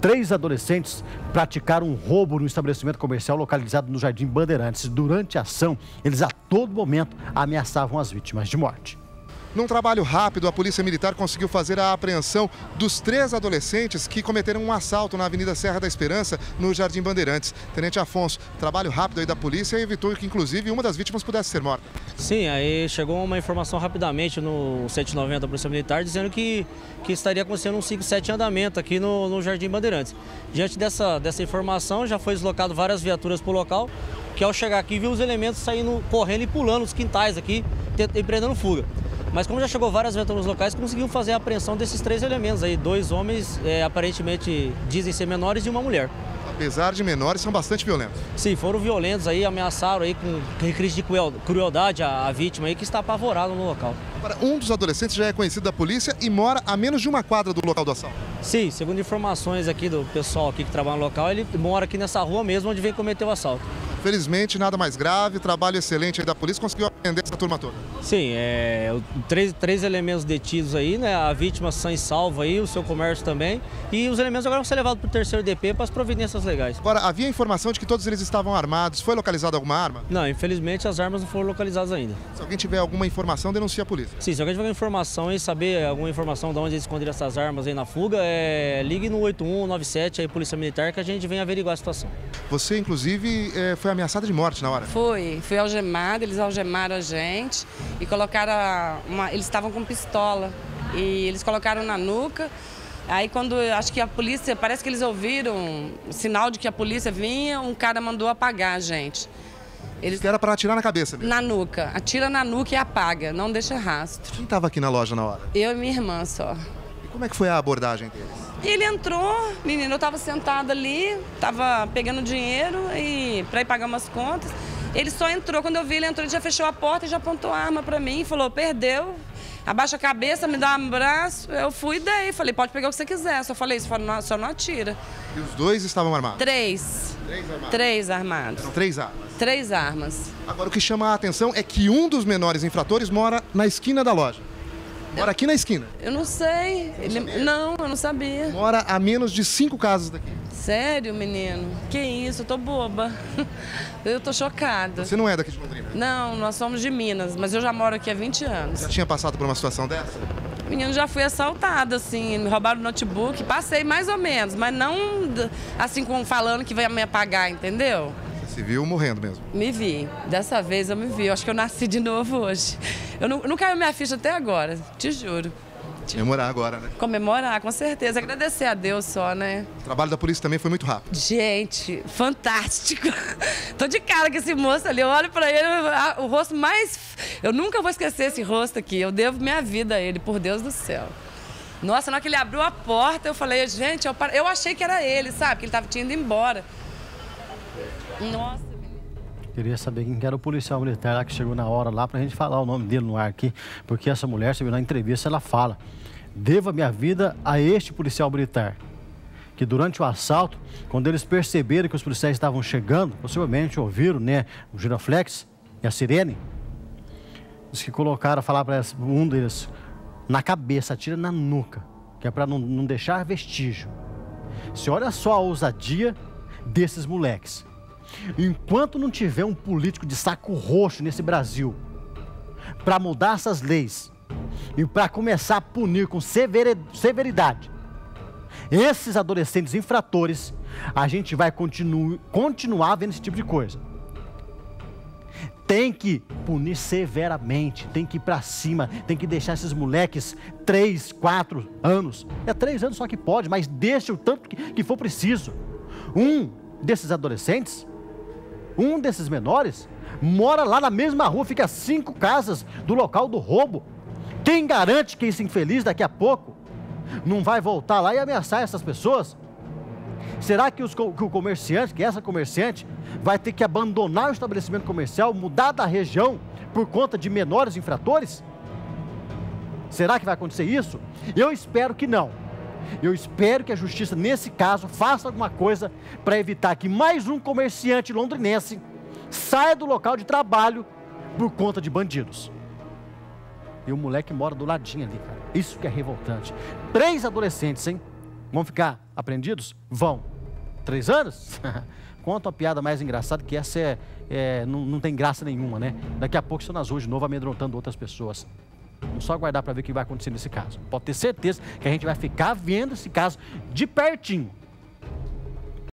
Três adolescentes praticaram um roubo no estabelecimento comercial localizado no Jardim Bandeirantes. Durante a ação, eles a todo momento ameaçavam as vítimas de morte. Num trabalho rápido, a Polícia Militar conseguiu fazer a apreensão dos três adolescentes que cometeram um assalto na Avenida Serra da Esperança, no Jardim Bandeirantes. Tenente Afonso, trabalho rápido aí da polícia evitou que, inclusive, uma das vítimas pudesse ser morta. Sim, aí chegou uma informação rapidamente no 790 da Polícia Militar dizendo que, que estaria acontecendo um 5-7 andamento aqui no, no Jardim Bandeirantes. Diante dessa, dessa informação, já foi deslocado várias viaturas para o local, que ao chegar aqui viu os elementos saindo, correndo e pulando os quintais aqui, empreendendo fuga. Mas como já chegou várias viaturas locais, conseguimos fazer a apreensão desses três elementos aí. Dois homens, é, aparentemente dizem ser menores e uma mulher. Apesar de menores, são bastante violentos. Sim, foram violentos aí, ameaçaram aí com crise de crueldade a, a vítima aí que está apavorada no local. Agora, um dos adolescentes já é conhecido da polícia e mora a menos de uma quadra do local do assalto. Sim, segundo informações aqui do pessoal aqui que trabalha no local, ele mora aqui nessa rua mesmo onde vem cometer o assalto. Felizmente, nada mais grave, trabalho excelente aí da polícia, conseguiu aprender essa turma toda. Sim, é, três, três elementos detidos aí, né? A vítima sã e salva aí, o seu comércio também. E os elementos agora vão ser levados para o terceiro DP para as providências legais. Agora, havia informação de que todos eles estavam armados. Foi localizada alguma arma? Não, infelizmente as armas não foram localizadas ainda. Se alguém tiver alguma informação, denuncia a polícia. Sim, se alguém tiver informação e saber alguma informação de onde eles esconderam essas armas aí na fuga, é, ligue no 8197 aí, Polícia Militar, que a gente vem averiguar a situação. Você, inclusive, é, foi ameaçada de morte na hora? Foi, fui algemada, eles algemaram a gente e colocaram uma. Eles estavam com pistola e eles colocaram na nuca. Aí quando acho que a polícia, parece que eles ouviram sinal de que a polícia vinha, um cara mandou apagar a gente. Eles... Que era para atirar na cabeça mesmo. Na nuca. Atira na nuca e apaga, não deixa rastro. Quem estava aqui na loja na hora? Eu e minha irmã só. E como é que foi a abordagem deles? Ele entrou, menino, eu estava sentada ali, estava pegando dinheiro e para ir pagar umas contas. Ele só entrou, quando eu vi ele entrou, ele já fechou a porta e já apontou a arma para mim e falou: "Perdeu, abaixa a cabeça, me dá um abraço. Eu fui e dei. Falei, pode pegar o que você quiser. Só falei isso, só não atira. E os dois estavam armados? Três. Três armados? Três armados. Eram três armas? Três armas. Agora, o que chama a atenção é que um dos menores infratores mora na esquina da loja. Mora aqui na esquina. Eu não sei. Ele... Não, eu não sabia. Mora a menos de cinco casas daqui. Sério, menino? Que isso, eu tô boba. Eu tô chocada. Você não é daqui de Londrina? Não, nós somos de Minas, mas eu já moro aqui há 20 anos. Já tinha passado por uma situação dessa? Menino, já fui assaltada, assim, me roubaram o notebook, passei mais ou menos, mas não assim como falando que vai me apagar, entendeu? Se viu morrendo mesmo? Me vi. Dessa vez eu me vi. Eu acho que eu nasci de novo hoje. Eu não, não caiu minha ficha até agora, te juro. Comemorar agora, né? Comemorar, com certeza. Agradecer a Deus só, né? O trabalho da polícia também foi muito rápido. Gente, fantástico. Tô de cara com esse moço ali. Eu olho pra ele, o rosto mais. Eu nunca vou esquecer esse rosto aqui. Eu devo minha vida a ele, por Deus do céu. Nossa, na hora que ele abriu a porta, eu falei, gente, eu, eu achei que era ele, sabe? Que ele tava indo embora. Nossa. Queria saber quem era o policial militar lá que chegou na hora lá pra gente falar o nome dele no ar aqui. Porque essa mulher, você viu na entrevista, ela fala: Devo a minha vida a este policial militar. Que durante o assalto, quando eles perceberam que os policiais estavam chegando, possivelmente ouviram, né, o giroflex e a sirene, os que colocaram, falar para um deles, na cabeça, atira na nuca, que é para não, não deixar vestígio. Se olha só a ousadia desses moleques. Enquanto não tiver um político de saco roxo nesse Brasil para mudar essas leis e para começar a punir com severidade esses adolescentes infratores, a gente vai continu continuar vendo esse tipo de coisa. Tem que punir severamente, tem que ir para cima, tem que deixar esses moleques três, quatro anos. É três anos só que pode, mas deixa o tanto que, que for preciso. Um desses adolescentes um desses menores mora lá na mesma rua, fica a cinco casas do local do roubo. Quem garante que esse infeliz daqui a pouco não vai voltar lá e ameaçar essas pessoas? Será que, os, que o comerciante, que essa comerciante, vai ter que abandonar o estabelecimento comercial, mudar da região por conta de menores infratores? Será que vai acontecer isso? Eu espero que não. Eu espero que a justiça, nesse caso, faça alguma coisa para evitar que mais um comerciante londrinense saia do local de trabalho por conta de bandidos. E o moleque mora do ladinho ali, cara. Isso que é revoltante. Três adolescentes, hein? Vão ficar apreendidos? Vão. Três anos? Conta uma piada mais engraçada que essa é, é não, não, tem graça nenhuma, né? Daqui a pouco estão nas ruas de novo amedrontando outras pessoas. Vamos só aguardar para ver o que vai acontecer nesse caso. Pode ter certeza que a gente vai ficar vendo esse caso de pertinho.